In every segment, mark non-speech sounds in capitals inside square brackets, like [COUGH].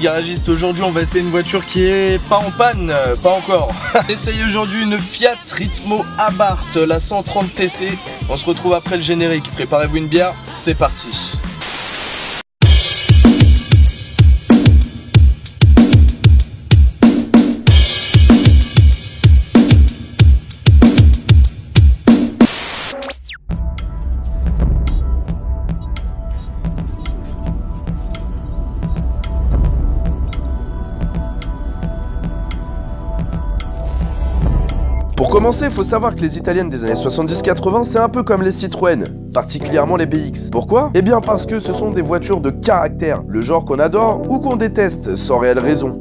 Garagistes, aujourd'hui on va essayer une voiture qui est pas en panne, euh, pas encore. [LAUGHS] Essayez aujourd'hui une Fiat Ritmo Abarth, la 130 TC. On se retrouve après le générique, préparez-vous une bière, c'est parti. Commencer, faut savoir que les italiennes des années 70-80, c'est un peu comme les Citroën, particulièrement les BX. Pourquoi? Eh bien parce que ce sont des voitures de caractère, le genre qu'on adore ou qu'on déteste, sans réelle raison.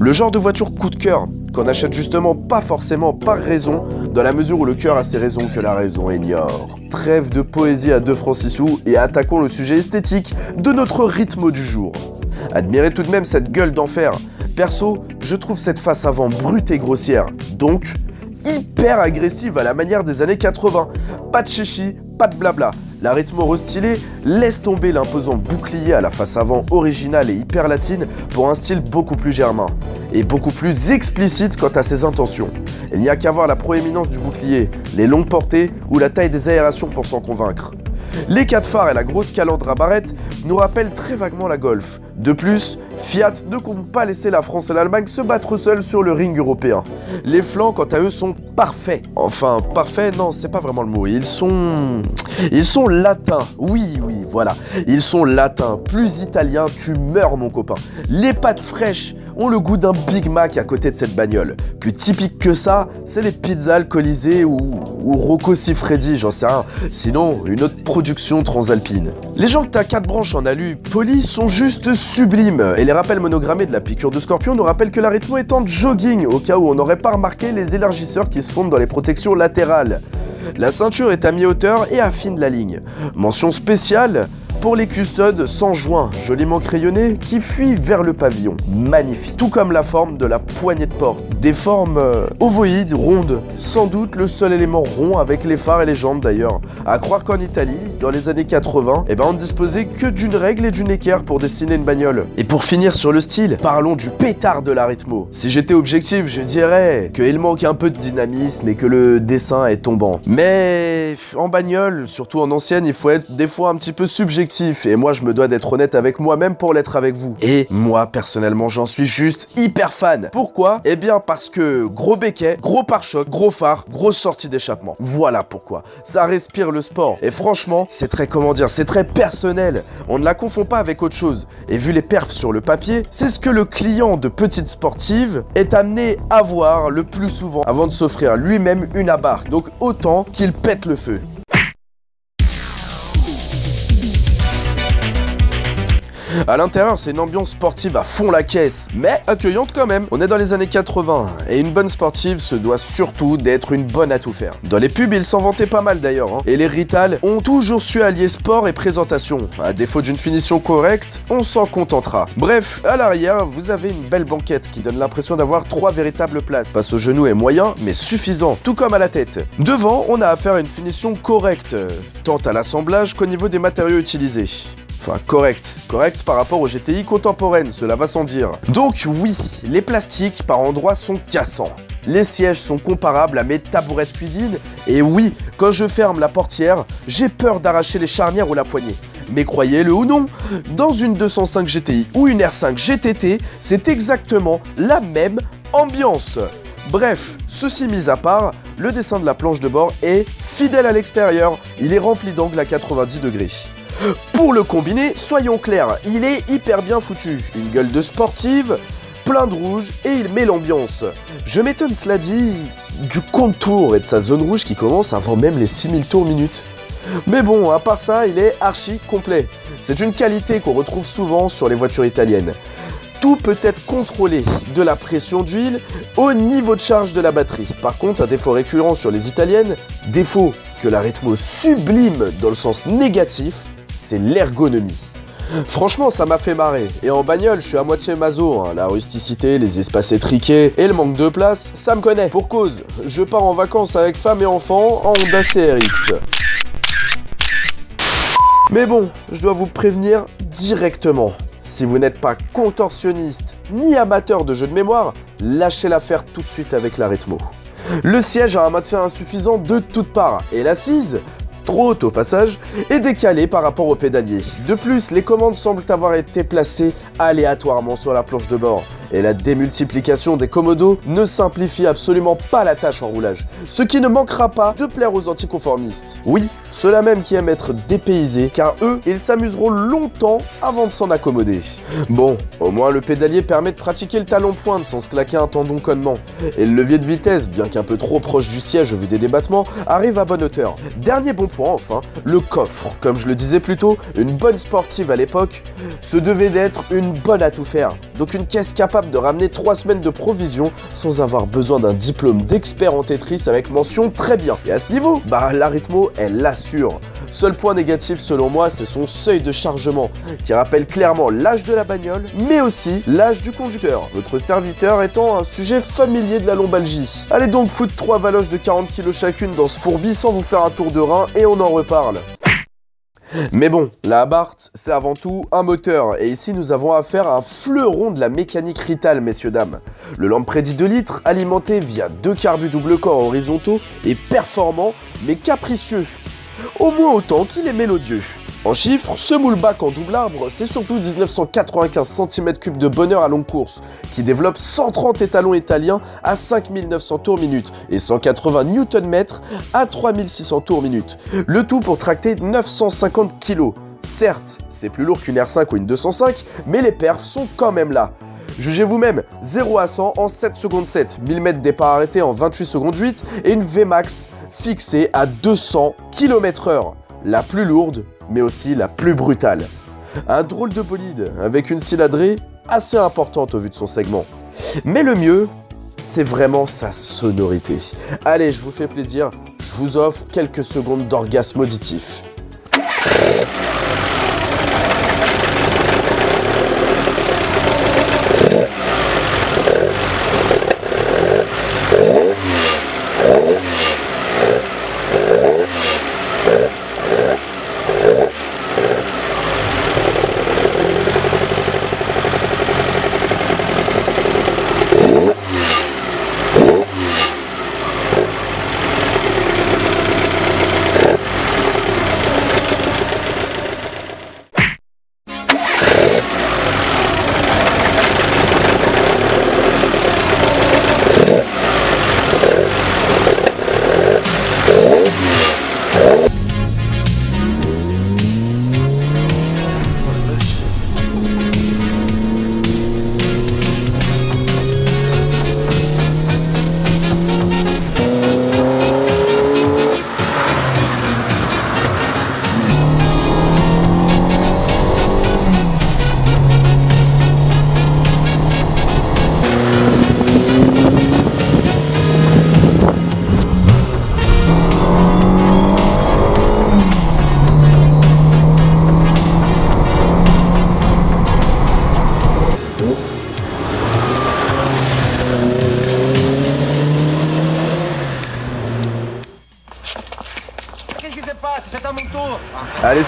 Le genre de voiture coup de cœur, qu'on achète justement pas forcément par raison, dans la mesure où le cœur a ses raisons que la raison ignore. Trêve de poésie à 2 francs 6 sous et attaquons le sujet esthétique de notre rythme du jour. Admirez tout de même cette gueule d'enfer. Perso, je trouve cette face avant brute et grossière, donc hyper agressive à la manière des années 80. Pas de chichi, pas de blabla. La rythmo restylée laisse tomber l'imposant bouclier à la face avant originale et hyper latine pour un style beaucoup plus germain et beaucoup plus explicite quant à ses intentions. Il n'y a qu'à voir la proéminence du bouclier, les longues portées ou la taille des aérations pour s'en convaincre. Les quatre phares et la grosse calandre à barrette nous rappellent très vaguement la Golf. De plus, Fiat ne compte pas laisser la France et l'Allemagne se battre seuls sur le ring européen. Les flancs, quant à eux, sont parfaits. Enfin, parfaits, non, c'est pas vraiment le mot. Ils sont. Ils sont latins. Oui, oui, voilà. Ils sont latins. Plus italiens, tu meurs, mon copain. Les pâtes fraîches ont le goût d'un Big Mac à côté de cette bagnole. Plus typique que ça, c'est les pizzas alcoolisées ou, ou Rocco Siffredi, j'en sais rien. Sinon, une autre production transalpine. Les jantes à quatre branches en alu poli sont juste sublimes. Rappels monogrammés de la piqûre de scorpion nous rappellent que la rythmo est en jogging, au cas où on n'aurait pas remarqué les élargisseurs qui se fondent dans les protections latérales. La ceinture est à mi-hauteur et affine la ligne. Mention spéciale pour les custodes sans joint, joliment crayonnés, qui fuient vers le pavillon. Magnifique. Tout comme la forme de la poignée de porte. Des formes euh, ovoïdes, rondes. Sans doute le seul élément rond avec les phares et les jambes d'ailleurs. À croire qu'en Italie, dans les années 80, eh ben on ne disposait que d'une règle et d'une équerre pour dessiner une bagnole. Et pour finir sur le style, parlons du pétard de la rythmo. Si j'étais objectif, je dirais qu'il manque un peu de dynamisme et que le dessin est tombant. Mais en bagnole, surtout en ancienne, il faut être des fois un petit peu subjectif et moi je me dois d'être honnête avec moi-même pour l'être avec vous. Et moi personnellement j'en suis juste hyper fan. Pourquoi? Eh bien parce que gros béquet, gros pare-choc, gros phare, grosse sortie d'échappement. Voilà pourquoi. Ça respire le sport. Et franchement, c'est très comment dire, c'est très personnel. On ne la confond pas avec autre chose. Et vu les perfs sur le papier, c'est ce que le client de petite sportive est amené à voir le plus souvent avant de s'offrir lui-même une abarque. Donc autant qu'il pète le feu. À l'intérieur, c'est une ambiance sportive à fond la caisse, mais accueillante quand même. On est dans les années 80, et une bonne sportive se doit surtout d'être une bonne à tout faire. Dans les pubs, ils s'en vantaient pas mal d'ailleurs, hein. et les Rital ont toujours su allier sport et présentation. À défaut d'une finition correcte, on s'en contentera. Bref, à l'arrière, vous avez une belle banquette qui donne l'impression d'avoir trois véritables places. Face au genou est moyen, mais suffisant, tout comme à la tête. Devant, on a affaire à une finition correcte, tant à l'assemblage qu'au niveau des matériaux utilisés. Enfin, correct. Correct par rapport aux GTI contemporaines, cela va sans dire. Donc oui, les plastiques par endroits sont cassants. Les sièges sont comparables à mes tabourets de cuisine. Et oui, quand je ferme la portière, j'ai peur d'arracher les charnières ou la poignée. Mais croyez-le ou non, dans une 205 GTI ou une R5 GTT, c'est exactement la même ambiance. Bref, ceci mis à part, le dessin de la planche de bord est fidèle à l'extérieur. Il est rempli d'angles à 90 degrés. Pour le combiner, soyons clairs, il est hyper bien foutu. Une gueule de sportive, plein de rouge et il met l'ambiance. Je m'étonne cela dit du contour et de sa zone rouge qui commence avant même les 6000 tours minute. Mais bon, à part ça, il est archi complet. C'est une qualité qu'on retrouve souvent sur les voitures italiennes. Tout peut être contrôlé, de la pression d'huile au niveau de charge de la batterie. Par contre, un défaut récurrent sur les italiennes, défaut que la sublime dans le sens négatif, c'est l'ergonomie. Franchement, ça m'a fait marrer. Et en bagnole, je suis à moitié mazo. Hein. La rusticité, les espaces étriqués et le manque de place, ça me connaît. Pour cause, je pars en vacances avec femme et enfants en Honda CRX. Mais bon, je dois vous prévenir directement Si vous n'êtes pas contorsionniste ni amateur de jeux de mémoire, lâchez l'affaire tout de suite avec la rythmo. Le siège a un maintien insuffisant de toutes parts et l'assise, trop haute au passage, est décalée par rapport au pédalier. De plus, les commandes semblent avoir été placées aléatoirement sur la planche de bord et la démultiplication des commodos ne simplifie absolument pas la tâche en roulage, ce qui ne manquera pas de plaire aux anticonformistes. Oui, ceux-là même qui aiment être dépaysés, car eux, ils s'amuseront longtemps avant de s'en accommoder. Bon, au moins le pédalier permet de pratiquer le talon pointe sans se claquer un tendon connement, et le levier de vitesse, bien qu'un peu trop proche du siège au vu des débattements, arrive à bonne hauteur. Dernier bon point enfin, le coffre. Comme je le disais plus tôt, une bonne sportive à l'époque, se devait d'être une bonne à tout faire. Donc une caisse capable de ramener 3 semaines de provisions sans avoir besoin d'un diplôme d'expert en Tetris avec mention très bien. Et à ce niveau, bah l'arythmo, elle l'assure. Seul point négatif selon moi, c'est son seuil de chargement, qui rappelle clairement l'âge de la bagnole, mais aussi l'âge du conducteur, votre serviteur étant un sujet familier de la lombalgie. Allez donc foutre 3 valoches de 40 kg chacune dans ce fourbi sans vous faire un tour de rein et on en reparle. Mais bon, la Abarth, c'est avant tout un moteur, et ici nous avons affaire à un fleuron de la mécanique Rital, messieurs dames. Le Lampredi 2 litres, alimenté via deux carbus double corps horizontaux, est performant, mais capricieux. Au moins autant qu'il est mélodieux. En chiffres, ce moule-bac en double arbre, c'est surtout 1995 cm3 de bonheur à longue course, qui développe 130 étalons italiens à 5900 tours minute et 180 Nm à 3600 tours minute. Le tout pour tracter 950 kg. Certes, c'est plus lourd qu'une R5 ou une 205, mais les perfs sont quand même là. Jugez vous-même, 0 à 100 en 7 secondes 7, 1000 mètres départ arrêté en 28 secondes 8 et une Vmax fixée à 200 km/h, la plus lourde mais aussi la plus brutale. Un drôle de bolide, avec une cylindrée assez importante au vu de son segment. Mais le mieux, c'est vraiment sa sonorité. Allez, je vous fais plaisir, je vous offre quelques secondes d'orgasme auditif.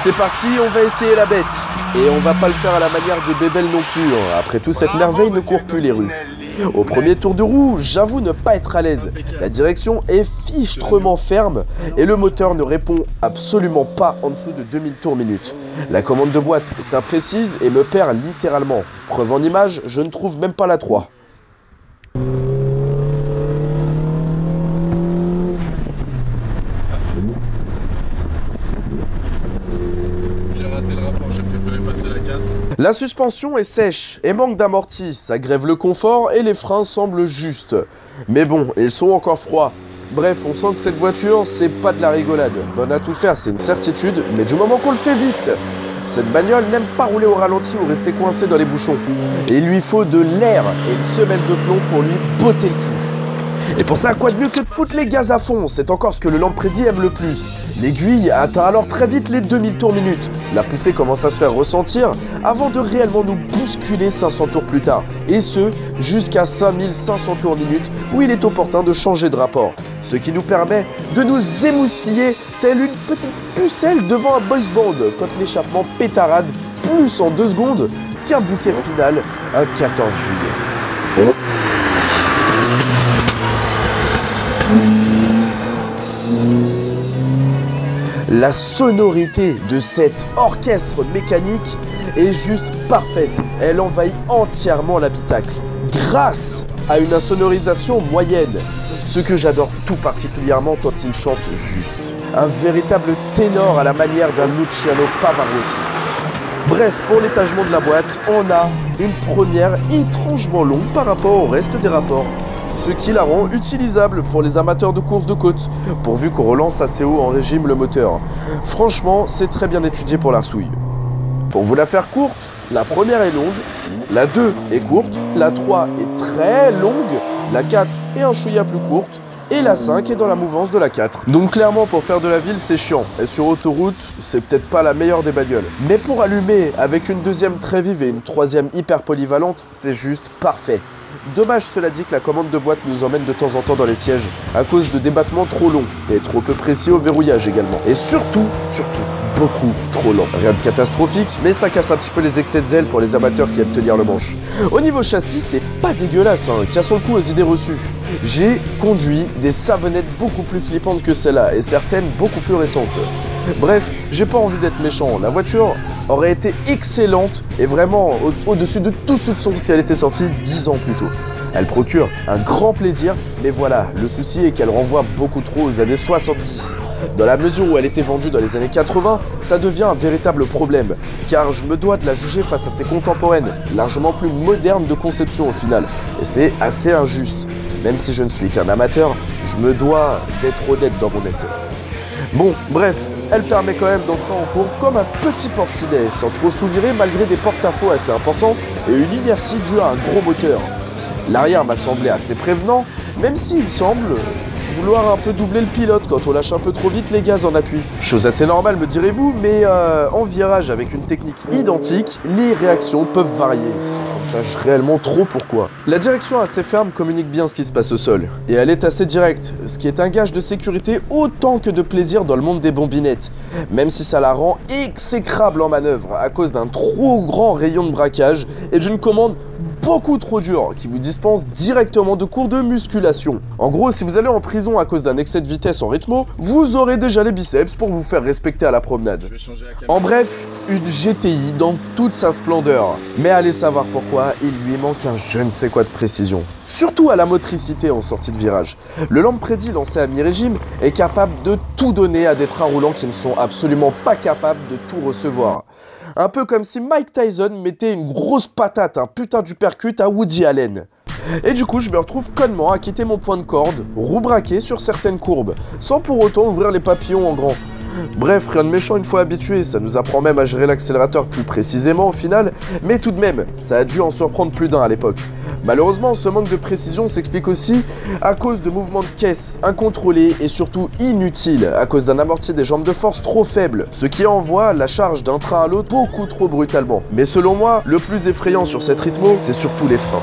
C'est parti, on va essayer la bête. Et on va pas le faire à la manière de Bébel non plus. Hein. Après tout, cette merveille ne court plus les rues. Au premier tour de roue, j'avoue ne pas être à l'aise. La direction est fichtrement ferme et le moteur ne répond absolument pas en dessous de 2000 tours minute. La commande de boîte est imprécise et me perd littéralement. Preuve en image, je ne trouve même pas la 3. La suspension est sèche et manque d'amorti, ça grève le confort et les freins semblent justes. Mais bon, ils sont encore froids. Bref, on sent que cette voiture, c'est pas de la rigolade. Bonne à tout faire, c'est une certitude, mais du moment qu'on le fait vite. Cette bagnole n'aime pas rouler au ralenti ou rester coincée dans les bouchons. Et il lui faut de l'air et une semelle de plomb pour lui botter le cul. Et pour ça, quoi de mieux que de foutre les gaz à fond? C'est encore ce que le Lampredi aime le plus. L'aiguille atteint alors très vite les 2000 tours minutes. La poussée commence à se faire ressentir avant de réellement nous bousculer 500 tours plus tard. Et ce, jusqu'à 5500 tours minutes où il est opportun de changer de rapport. Ce qui nous permet de nous émoustiller telle une petite pucelle devant un boys band quand l'échappement pétarade plus en deux secondes qu'un bouquet final un 14 juillet. La sonorité de cet orchestre mécanique est juste parfaite. Elle envahit entièrement l'habitacle grâce à une insonorisation moyenne. Ce que j'adore tout particulièrement quand il chante juste. Un véritable ténor à la manière d'un Luciano Pavarotti. Bref, pour l'étagement de la boîte, on a une première étrangement longue par rapport au reste des rapports. Ce qui la rend utilisable pour les amateurs de course de côte, pourvu qu'on relance assez haut en régime le moteur. Franchement, c'est très bien étudié pour la souille. Pour vous la faire courte, la première est longue, la 2 est courte, la 3 est très longue, la 4 est un chouïa plus courte, et la 5 est dans la mouvance de la 4. Donc clairement pour faire de la ville c'est chiant, et sur autoroute c'est peut-être pas la meilleure des bagnoles. Mais pour allumer avec une deuxième très vive et une troisième hyper polyvalente, c'est juste parfait. Dommage cela dit que la commande de boîte nous emmène de temps en temps dans les sièges, à cause de débattements trop longs, et trop peu précis au verrouillage également. Et surtout, surtout, beaucoup trop lent. Rien de catastrophique, mais ça casse un petit peu les excès de zèle pour les amateurs qui aiment tenir le manche. Au niveau châssis, c'est pas dégueulasse, hein, cassons le coup aux idées reçues. J'ai conduit des savonnettes beaucoup plus flippantes que celle-là, et certaines beaucoup plus récentes. Bref, j'ai pas envie d'être méchant, la voiture aurait été excellente et vraiment au-dessus de tout soupçon si elle était sortie 10 ans plus tôt. Elle procure un grand plaisir, mais voilà, le souci est qu'elle renvoie beaucoup trop aux années 70. Dans la mesure où elle était vendue dans les années 80, ça devient un véritable problème, car je me dois de la juger face à ses contemporaines, largement plus modernes de conception au final, et c'est assez injuste. Même si je ne suis qu'un amateur, je me dois d'être honnête dans mon essai. Bon, bref, elle permet quand même d'entrer en courbe comme un petit porcinet, sans trop souvirer malgré des porte-à-faux assez importants et une inertie due à un gros moteur. L'arrière m'a semblé assez prévenant, même s'il semble vouloir un peu doubler le pilote quand on lâche un peu trop vite les gaz en appui. Chose assez normale me direz-vous, mais euh, en virage avec une technique identique, les réactions peuvent varier, sans sache réellement trop pourquoi. La direction assez ferme communique bien ce qui se passe au sol, et elle est assez directe, ce qui est un gage de sécurité autant que de plaisir dans le monde des bombinettes, même si ça la rend exécrable en manœuvre à cause d'un trop grand rayon de braquage et d'une commande beaucoup trop dur qui vous dispense directement de cours de musculation. En gros, si vous allez en prison à cause d'un excès de vitesse en rythmo, vous aurez déjà les biceps pour vous faire respecter à la promenade. En bref, une GTI dans toute sa splendeur. Mais allez savoir pourquoi, il lui manque un je ne sais quoi de précision. Surtout à la motricité en sortie de virage. Le Lampredi lancé à mi-régime est capable de tout donner à des trains roulants qui ne sont absolument pas capables de tout recevoir. Un peu comme si Mike Tyson mettait une grosse patate, un putain du percute à Woody Allen. Et du coup, je me retrouve connement à quitter mon point de corde, roue braqué sur certaines courbes, sans pour autant ouvrir les papillons en grand. Bref, rien de méchant une fois habitué, ça nous apprend même à gérer l'accélérateur plus précisément au final, mais tout de même, ça a dû en surprendre plus d'un à l'époque. Malheureusement, ce manque de précision s'explique aussi à cause de mouvements de caisse incontrôlés et surtout inutiles, à cause d'un amorti des jambes de force trop faible, ce qui envoie la charge d'un train à l'autre beaucoup trop brutalement. Mais selon moi, le plus effrayant sur cette rythmo, c'est surtout les freins.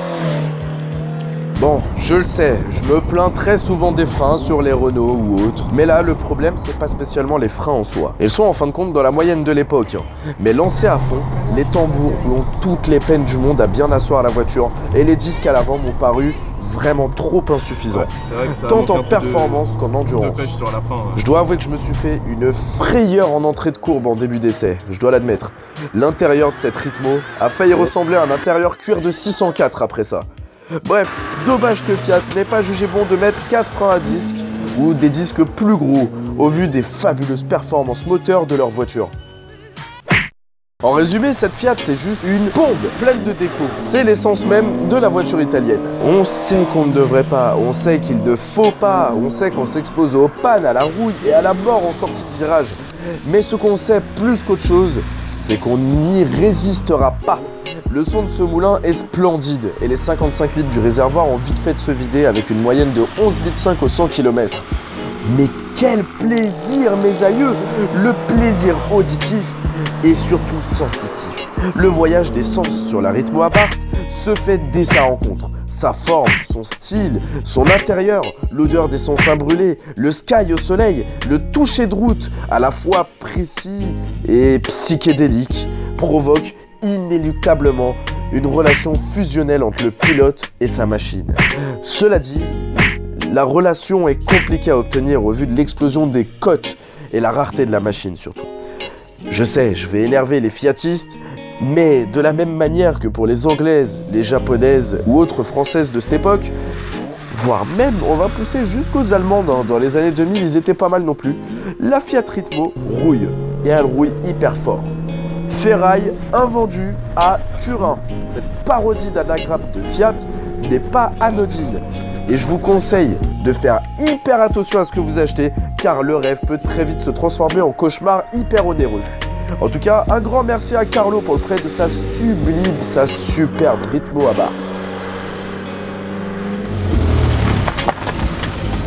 Bon, je le sais, je me plains très souvent des freins sur les Renault ou autres, mais là le problème c'est pas spécialement les freins en soi. Ils sont en fin de compte dans la moyenne de l'époque, hein. mais lancés à fond, les tambours ont toutes les peines du monde à bien asseoir la voiture et les disques à l'avant m'ont paru vraiment trop insuffisants, tant en performance qu'en endurance. Je dois avouer que je me suis fait une frayeur en entrée de courbe en début d'essai, je dois l'admettre. L'intérieur de cette rythmo a failli ressembler à un intérieur cuir de 604 après ça. Bref, dommage que Fiat n'ait pas jugé bon de mettre 4 freins à disque ou des disques plus gros au vu des fabuleuses performances moteurs de leur voiture. En résumé, cette Fiat, c'est juste une bombe pleine de défauts. C'est l'essence même de la voiture italienne. On sait qu'on ne devrait pas, on sait qu'il ne faut pas, on sait qu'on s'expose aux pannes, à la rouille et à la mort en sortie de virage. Mais ce qu'on sait plus qu'autre chose, c'est qu'on n'y résistera pas. Le son de ce moulin est splendide et les 55 litres du réservoir ont vite fait de se vider avec une moyenne de 11 litres 5 au 100 km. Mais quel plaisir mes aïeux Le plaisir auditif et surtout sensitif. Le voyage des sens sur la rythmo apart se fait dès sa rencontre. Sa forme, son style, son intérieur, l'odeur des sens brûlés, le sky au soleil, le toucher de route, à la fois précis et psychédélique, provoque inéluctablement une relation fusionnelle entre le pilote et sa machine. Cela dit, la relation est compliquée à obtenir au vu de l'explosion des cotes et la rareté de la machine surtout. Je sais, je vais énerver les fiatistes, mais de la même manière que pour les anglaises, les japonaises ou autres françaises de cette époque, voire même on va pousser jusqu'aux allemands dans, dans, les années 2000, ils étaient pas mal non plus, la Fiat Ritmo rouille, et elle rouille hyper fort. Ferraille invendu à Turin. Cette parodie d'anagramme de Fiat n'est pas anodine. Et je vous conseille de faire hyper attention à ce que vous achetez, car le rêve peut très vite se transformer en cauchemar hyper onéreux. En tout cas, un grand merci à Carlo pour le prêt de sa sublime, sa superbe Ritmo à barre.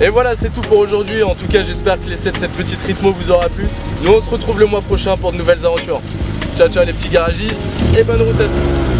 Et voilà, c'est tout pour aujourd'hui. En tout cas, j'espère que l'essai de cette petite Ritmo vous aura plu. Nous, on se retrouve le mois prochain pour de nouvelles aventures. Ciao, ciao les petits garagistes. Et bonne route à tous